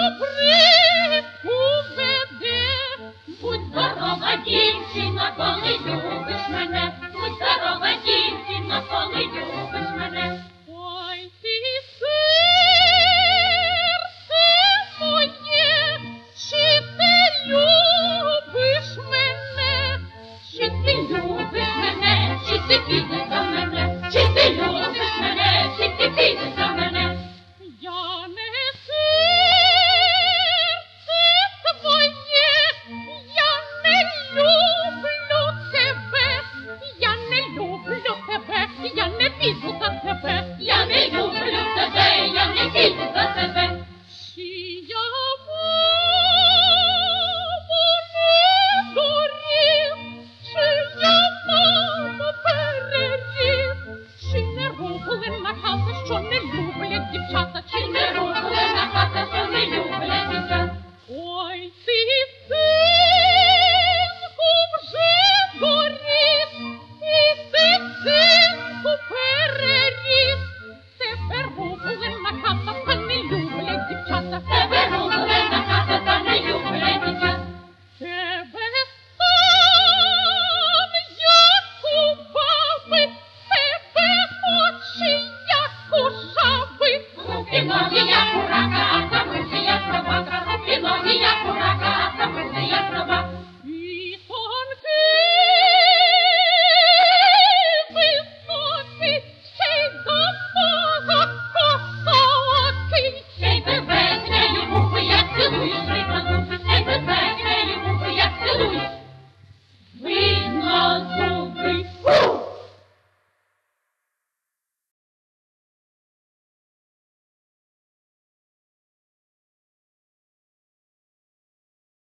добре уведе. Будь здорова, дівчина, коли любиш мене, будь здорова, дівчина, коли любиш мене.